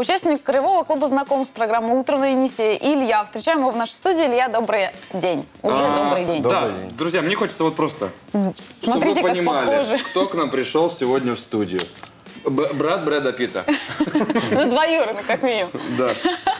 участник Кривого клуба знакомств программы «Утро на Енисее» Илья. Встречаем его в нашей студии. Илья, добрый день. Уже А, добрый день. Да, Добрый день. друзья, мне хочется вот просто, чтобы Смотрите, вы как понимали, похожи. кто к нам пришел сегодня в студию. Б- брат Брэда Питта. Ну, двоюродный, как минимум. Да.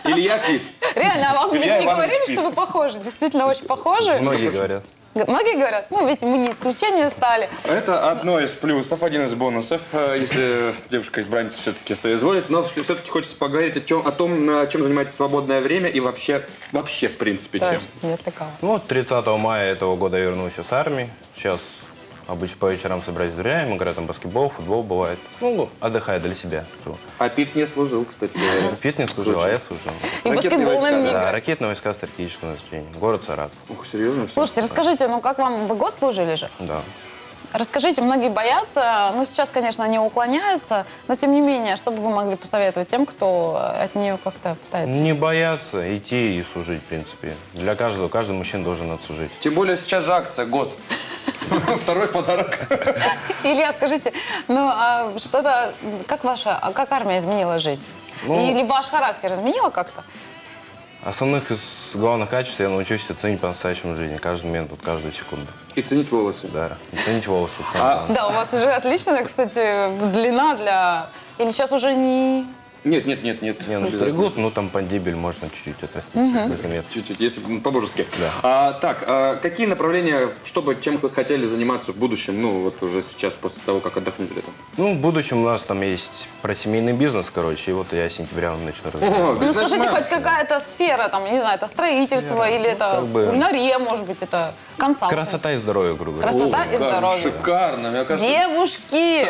Илья Питт. Реально, а вам не, говорили, Пит. что вы похожи? Действительно очень похожи. Многие говорят. Многие говорят, ну, ведь мы не исключение стали. Это одно из плюсов, один из бонусов, э, если девушка-избранница все-таки соизволит. Но все-таки хочется поговорить о, чем, о том, чем занимается свободное время и вообще, вообще в принципе, чем. Нет такого. Ну, вот 30 мая этого года вернулся с армии. Сейчас обычно по вечерам собираюсь с друзьями, играю там баскетбол, футбол бывает. Ну, отдыхаю для себя. живу. А Питт не служил, кстати говоря. Пит не служил, а я служил. И Ракетные баскетбол, войска, наверное, не Да, ракетные войска стратегического назначения. Город Саратов. Ух, серьезно все? Слушайте, расскажите, ну как вам, вы год служили же? Да. Расскажите, многие боятся, ну сейчас, конечно, они уклоняются, но тем не менее, что бы вы могли посоветовать тем, кто от нее как-то пытается? Не бояться идти и служить, в принципе. Для каждого, каждый мужчина должен отслужить. Тем более сейчас же акция, год. Второй подарок. Илья, скажите, ну а что-то, как ваша, а как армия изменила жизнь? Ну- Или ваш характер изменила как-то? Основных из главных качеств я научился ценить по-настоящему жизни. Каждый момент, вот каждую секунду. И ценить волосы. Да. И ценить волосы. вот А-. Да, у вас уже отличная, кстати, длина для... Или сейчас уже не... Нет, нет, нет, нет. Не, ну стригут, ну там пандибель можно чуть-чуть отрастить заметку. Чуть-чуть, если ну, по-божески. Да. А, так, а какие направления, чтобы чем вы хотели заниматься в будущем, ну вот уже сейчас, после того, как отдохнете летом? Ну, в будущем у нас там есть про семейный бизнес, короче, и вот я с сентября начну развивать. О, Ну скажите, хоть какая-то сфера, там, не знаю, это строительство или это как бы- кулинария, может быть, это консалтинг. Красота и здоровье, грубо говоря. Красота и Как здоровье. Шикарно, мне кажется. Девушки,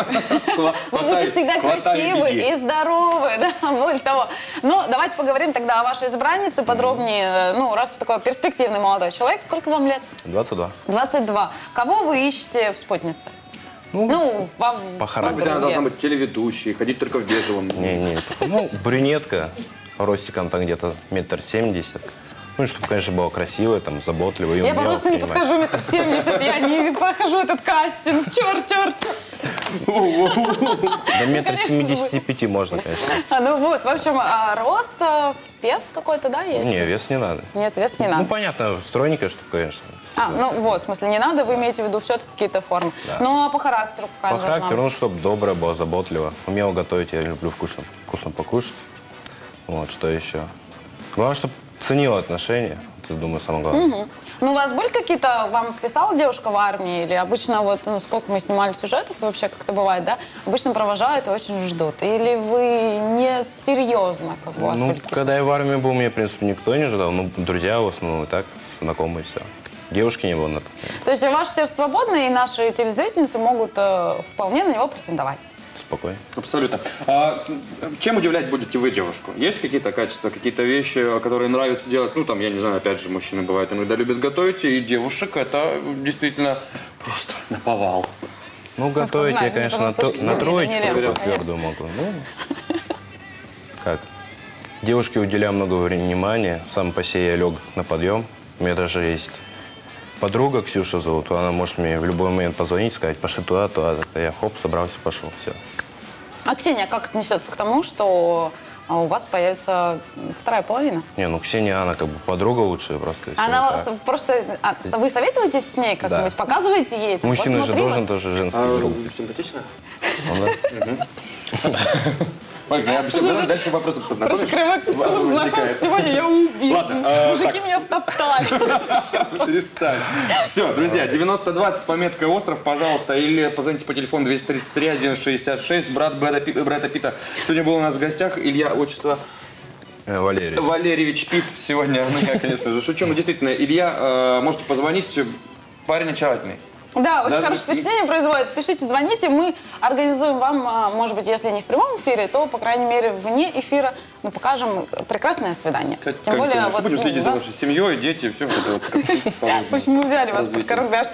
вы будете всегда красивы и здоровы, да, более того. Ну, давайте поговорим тогда о вашей избраннице подробнее. Ну, раз вы такой перспективный молодой человек, сколько вам лет? 22. 22. Кого вы ищете в спутнице? Ну, вам по характеру. Может быть, она должна быть телеведущей, ходить только в бежевом. Не-не, ну, брюнетка, ростиком там где-то метр семьдесят. Ну, и чтобы, конечно, была красивая, там, заботливая. и Я просто не подхожу метр семьдесят, я не прохожу этот кастинг. Черт, черт. До метр Конечно, семидесяти пяти можно, конечно. А, ну вот, в общем, а рост, а, вес какой-то, да, есть? Не, вес не надо. Нет, вес не Ну, надо. понятно, стройненькая, чтобы, конечно. А, ну вот, в смысле, не надо, вы имеете в виду все-таки какие-то формы. Да. Ну, а по характеру какая По характеру, ну, чтобы добрая была, заботливая. Умела готовить, я люблю вкусно, вкусно покушать. Вот, что еще. Главное, чтобы ценила отношения. Это, думаю, самое главное. Ну, у вас были какие-то, вам писала девушка в армии, или обычно вот, ну, сколько мы снимали сюжетов, вообще как-то бывает, да, обычно провожают и очень ждут. Или вы не серьезно, как у вас Ну, когда я в армии был, меня, в принципе, никто не ждал. Ну, друзья в основном и так, знакомые, все. Девушки не было на момент. То есть ваше сердце свободно, и наши телезрительницы могут э, вполне на него претендовать. Спокойно. Абсолютно. А чем удивлять будете вы девушку? Есть какие-то качества, какие-то вещи, которые нравится делать? Ну, там, я не знаю, опять же, мужчины бывают иногда любят готовить, и девушек это действительно просто наповал. Ну, готовить я, конечно, не на, на троечку твердую могу. Ну, как? Девушке уделяю много времени, внимания. Сам по себе я лег на подъем. У меня даже есть подруга Ксюша зовут. Она может мне в любой момент позвонить, сказать, пошли туда, туда. Я хоп, собрался, пошел, все. А Ксения как отнесется к тому, что а, у вас появится вторая половина? Не, ну Ксения, она как бы подруга лучшая просто. Она вас так. просто... а, вы советуетесь с ней как-нибудь? Да. Показываете ей? там, Мужчина вот же смотри, должен вот. тоже женский А, друг. симпатично? Макс, я бы сейчас дальше вопросы познакомишь? кривой клуб знакомств сегодня я убил. Ладно, а, Мужики так. меня втоптали. Перестань. Все, друзья, 90-20 с пометкой «Остров», пожалуйста, или позвоните по телефону 233 1166. Брат Брэда, Пи- Брэда Питта сегодня был у нас в гостях. Илья, отчество Э, Валерий. Валерьевич Пит сегодня. Ну, я, конечно же, шучу. Но действительно, Илья, э, можете позвонить. Парень очаровательный. Да, очень Даже хорошее впечатление производит. Пишите, звоните, мы организуем вам, а, может быть, если не в прямом эфире, то, по крайней мере, вне эфира мы покажем прекрасное свидание. Как- Тем как более, думаешь, вот, будем следить за вашей семьей, дети, все это. Почему взяли вас под карандаш?